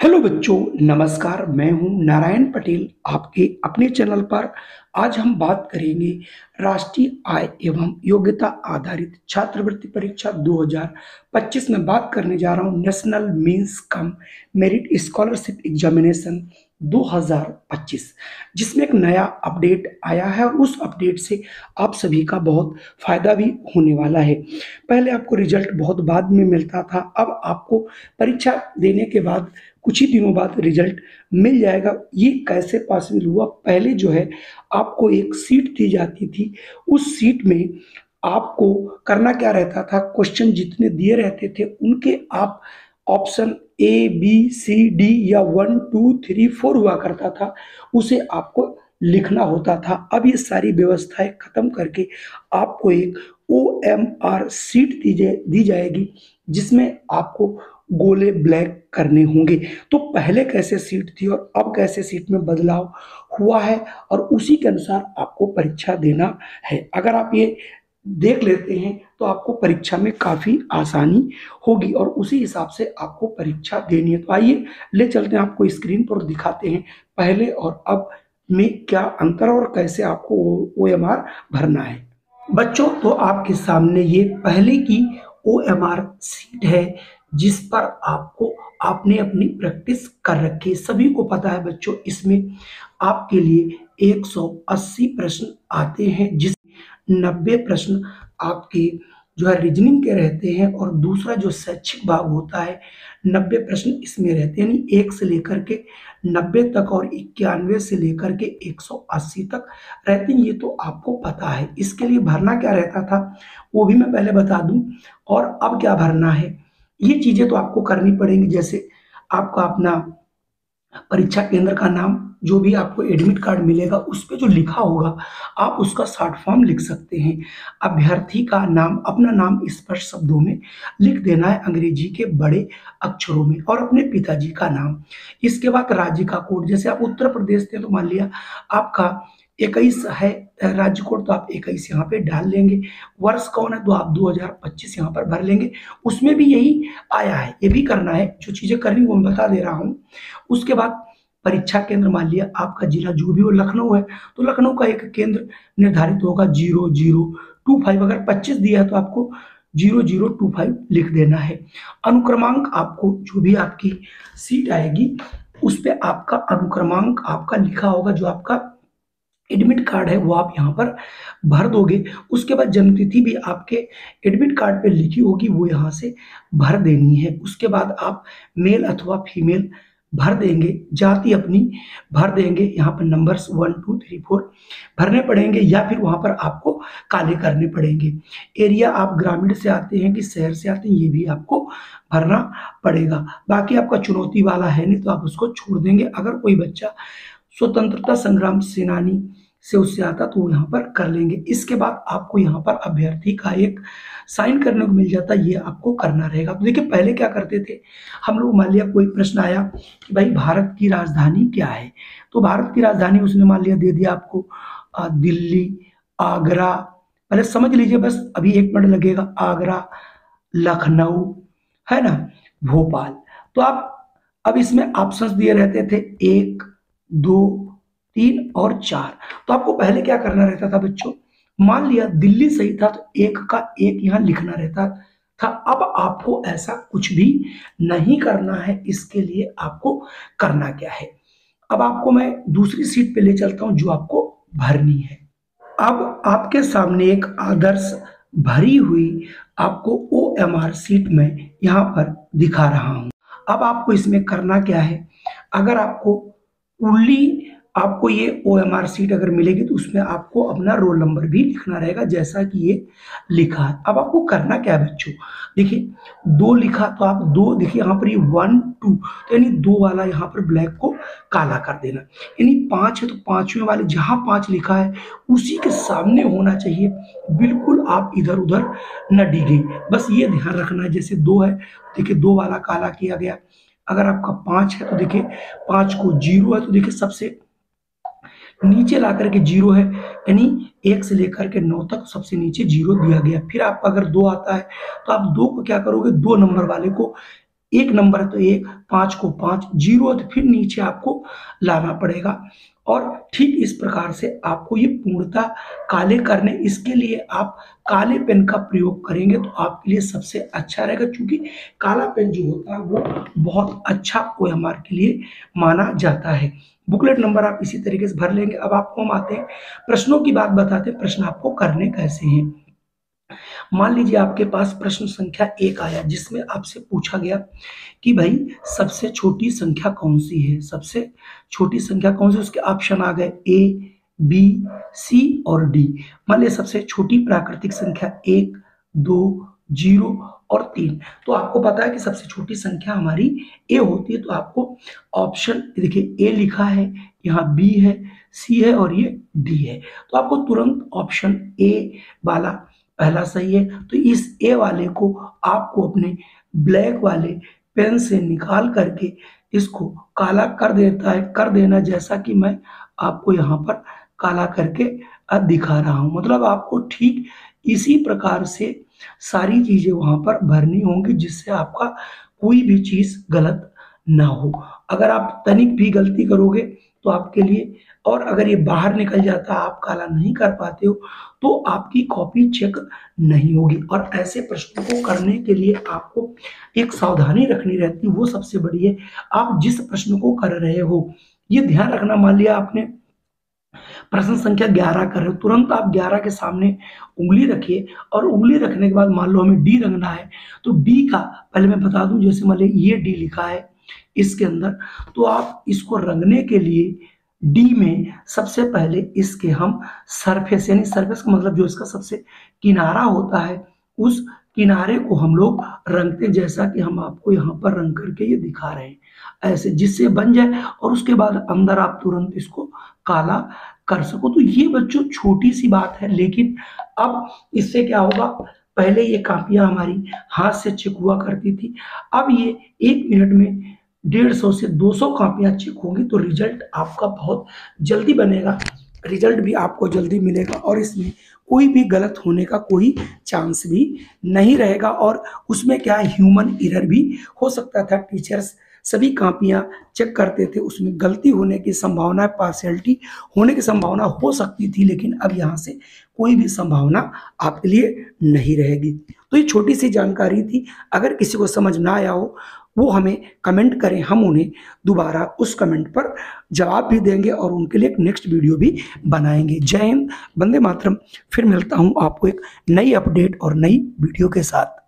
Hello बच्चों, नमस्कार। मैं हूँ नारायण पटेल, आपके अपने चैनल पर। आज हम बात करेंगे राष्ट्रीय आय एवं योग्यता आधारित छात्रवृत्ति परीक्षा 2025 में बात करने जा रहा हूँ। National means cum merit scholarship examination 2025 जिसमें एक नया अपडेट आया है और उस अपडेट से आप सभी का बहुत फ़ायदा भी होने वाला है। पहले आपको रिज़ल्ट बहुत बाद में मिलता था, अब आपको परीक्षा देने के बाद कुछ ही दिनों बाद रिज़ल्ट मिल जाएगा। ये कैसे पॉसिबल हुआ? पहले जो है, आपको एक सीट दी जाती थी, उस सीट में आपको करना क्या रहता था? क्वेश्चन जितने दिए रहते थे, उनके आप option A B C D या वन टू थ्री फोर हुआ करता था, उसे आपको लिखना होता था। अब ये सारी व्यवस्थाएँ खत्म करके आपको एक ओ एम आर सीट दी जाए, दी जाएगी, जिसमें आपको गोले ब्लैक करने होंगे। तो पहले कैसे सीट थी और अब कैसे सीट में बदलाव हुआ है, और उसी के अनुसार आपको परीक्षा देना है। अगर आप ये देख लेते हैं तो आपको परीक्षा में काफ़ी आसानी होगी और उसी हिसाब से आपको परीक्षा देनी है। तो आइए, ले चलते हैं आपको स्क्रीन पर दिखाते हैं पहले और अब में क्या अंतर और कैसे आपको ओ एम आर भरना है। बच्चों तो आपके सामने ये पहले की ओ एम आर सीट है, जिस पर आपको आपने अपनी प्रैक्टिस कर रखी सभी को पता है बच्चों, इसमें आपके लिए 180 प्रश्न आते हैं, जिस 90 प्रश्न आपके जो है रीजनिंग के रहते हैं और दूसरा जो शैक्षिक भाग होता है 90 प्रश्न इसमें रहते हैं, यानी एक से लेकर के 90 तक और इक्यानवे से लेकर के 180 तक रहते हैं। ये तो आपको पता है। इसके लिए भरना क्या रहता था, वो भी मैं पहले बता दूँ। और अब क्या भरना है, ये चीज़ें तो आपको करनी पड़ेंगी। जैसे आपका अपना परीक्षा केंद्र का नाम जो भी आपको एडमिट कार्ड मिलेगा, उस पर जो लिखा होगा, आप उसका शॉर्ट फॉर्म लिख सकते हैं। अभ्यर्थी का नाम, अपना नाम स्पष्ट शब्दों में लिख देना है अंग्रेज़ी के बड़े अक्षरों में और अपने पिताजी का नाम। इसके बाद राज्य का कोड, जैसे आप उत्तर प्रदेश थे तो मान लिया आपका इक्कीस है राज्य कोड तो आप इक्कीस यहाँ पे डाल लेंगे। वर्ष कौन है तो आप 2025 यहाँ पर भर लेंगे। उसमें भी यही आया है, ये भी करना है, जो चीज़ें करनी वो मैं बता दे रहा हूँ। उसके बाद परीक्षा केंद्र, मान लिया आपका जिला जो भी हो, लखनऊ है तो लखनऊ का एक केंद्र निर्धारित होगा ज़ीरो ज़ीरो टू फाइव। अगर पच्चीस दिया है तो आपको ज़ीरो ज़ीरो टू फाइव लिख देना है। अनुक्रमांक आपको जो भी आपकी सीट आएगी, उस पर आपका अनुक्रमांक आपका लिखा होगा, जो आपका एडमिट कार्ड है, वो आप यहाँ पर भर दोगे। उसके बाद जन्मतिथि भी आपके एडमिट कार्ड पे लिखी होगी, वो यहाँ से भर देनी है। उसके बाद आप मेल अथवा फीमेल भर देंगे, जाति अपनी भर देंगे। यहाँ पर numbers one two three four भरने पड़ेंगे या फिर वहाँ पर आपको काले करने पड़ेंगे। एरिया आप ग्रामीण से आते हैं कि शहर से आते हैं, ये भी आपको भरना पड़ेगा। बाकी आपका चुनौती वाला है, नहीं तो आप उसको छोड़ देंगे। अगर कोई बच्चा स्वतंत्रता संग्राम सेनानी से उससे आता तो वो यहाँ पर कर लेंगे। इसके बाद आपको यहाँ पर अभ्यर्थी का एक साइन करने को मिल जाता ये आपको करना रहेगा। तो देखिए, पहले क्या करते थे? हम लोग, मान लिया कोई प्रश्न आया कि भाई, भारत की राजधानी क्या है? तो भारत की राजधानी उसने मान लिया दे दिया आपको दिल्ली, आगरा। पहले समझ लीजिए बस, अभी एक मिनट लगेगा। आगरा, लखनऊ, है ना? भोपाल। तो आप, अब इसमें ऑप्शंस दिए रहते थे, एक, दो तीन और चार। तो आपको पहले क्या करना रहता था बच्चों? मान लिया दिल्ली सही था तो एक का एक यहाँ लिखना रहता था। अब आपको ऐसा कुछ भी नहीं करना है, इसके लिए आपको करना क्या है? अब आपको मैं दूसरी सीट पे ले चलता हूँ जो आपको भरनी है। अब आपके सामने एक आदर्श भरी हुई आपको ओ एम आर सीट में यहाँ पर दिखा रहा हूँ। अब आपको इसमें करना क्या है? अगर आपको उल्ली आपको ये ओ एम आर सीट अगर मिलेगी तो उसमें आपको अपना रोल नंबर भी लिखना रहेगा, जैसा कि ये लिखा है। अब आपको करना क्या है बच्चों? देखिए, दो लिखा तो आप दो, देखिए यहाँ पर ये वन टू तो यानी दो वाला यहाँ पर ब्लैक को काला कर देना। यानी पाँच है तो पाँचवें वाले जहाँ पाँच लिखा है, उसी के सामने होना चाहिए। बिल्कुल आप इधर उधर न डिगे। बस ये ध्यान रखना है, जैसे दो है, देखिए दो वाला काला किया गया। अगर आपका पाँच है तो देखिए, पाँच को ज़ीरो है तो देखिए सबसे नीचे ला करके ज़ीरो है, यानी एक से लेकर के नौ तक सबसे नीचे ज़ीरो दिया गया। फिर आपका अगर दो आता है तो आप दो को क्या करोगे? दो नंबर वाले को एक नंबर तो एक, पाँच को पाँच, ज़ीरो तो फिर नीचे आपको लाना पड़ेगा। और ठीक इस प्रकार से आपको ये पूर्णता काले करने, इसके लिए आप काले पेन का प्रयोग करेंगे तो आपके लिए सबसे अच्छा रहेगा, क्योंकि काला पेन जो होता है वो बहुत अच्छा ओ के लिए माना जाता है। बुकलेट नंबर आप इसी तरीके से भर लेंगे। अब आपको हम आते हैं, प्रश्नों की बात बताते हैं, प्रश्न आपको करने कैसे हैं। मान लीजिए आपके पास प्रश्न संख्या एक आया, जिसमें आपसे पूछा गया कि भाई, सबसे छोटी संख्या कौन सी है? सबसे छोटी संख्या कौन सी उसके ऑप्शन आ गए ए बी सी और डी मान लीजिए सबसे छोटी प्राकृतिक संख्या एक, दो, ज़ीरो और तीन। तो आपको पता है कि सबसे छोटी संख्या हमारी ए होती है तो आपको ऑप्शन देखिए ए लिखा है, यहाँ बी है सी है और ये डी है। तो आपको तुरंत ऑप्शन ए वाला पहला सही है। तो इस ए वाले को आपको अपने ब्लैक वाले पेन से निकाल करके इसको काला कर देता है, कर देना जैसा कि मैं आपको यहाँ पर काला करके दिखा रहा हूँ। मतलब आपको ठीक इसी प्रकार से सारी चीज़ें वहाँ पर भरनी होंगी जिससे आपका कोई भी चीज़ गलत ना हो। अगर आप तनिक भी गलती करोगे तो आपके लिए, और अगर ये बाहर निकल जाता, आप काला नहीं कर पाते हो तो आपकी कॉपी चेक नहीं होगी। और ऐसे प्रश्नों को करने के लिए आपको एक सावधानी रखनी रहती है, वो सबसे बड़ी है। आप जिस प्रश्न को कर रहे हो, ये ध्यान रखना, मान लिया आपने प्रश्न संख्या ग्यारह कर रहे हो, तुरंत आप ग्यारह के सामने उंगली रखिए, और उंगली रखने के बाद मान लो हमें डी रंगना है तो डी का, पहले मैं बता दूँ, जैसे मान लीजिए ये डी लिखा है इसके अंदर। तो आप इसको रंगने के लिए डी में सबसे पहले इसके हम सरफेस यानी सरफेस का मतलब जो इसका सबसे किनारा होता है, उस किनारे को हम लोग रंगते जैसा कि हम आपको यहाँ पर रंग करके ये दिखा रहे हैं। ऐसे जिससे बन जाए और उसके बाद अंदर आप तुरंत इसको काला कर सको। तो ये बच्चों छोटी सी बात है, लेकिन अब इससे क्या होगा? पहले ये कापियाँ हमारी हाथ से चेक हुआ करती थी। अब ये एक मिनट में डेढ़ सौ से दो सौ कापियाँ चेक होंगी तो रिज़ल्ट आपका बहुत जल्दी बनेगा। रिज़ल्ट भी आपको जल्दी मिलेगा और इसमें कोई भी गलत होने का कोई चांस भी नहीं रहेगा और उसमें क्या ह्यूमन इरर भी हो सकता था। टीचर्स सभी कापियाँ चेक करते थे, उसमें गलती होने की संभावना पार्शियलिटी होने की संभावना हो सकती थी, लेकिन अब यहाँ से कोई भी संभावना आपके लिए नहीं रहेगी। तो ये छोटी सी जानकारी थी। अगर किसी को समझ ना आया हो वो हमें कमेंट करें। हम उन्हें दोबारा उस कमेंट पर जवाब भी देंगे और उनके लिए एक नेक्स्ट वीडियो भी बनाएँगे। जय हिंद बंदे मातरम। फिर मिलता हूँ आपको एक नई अपडेट और नई वीडियो के साथ।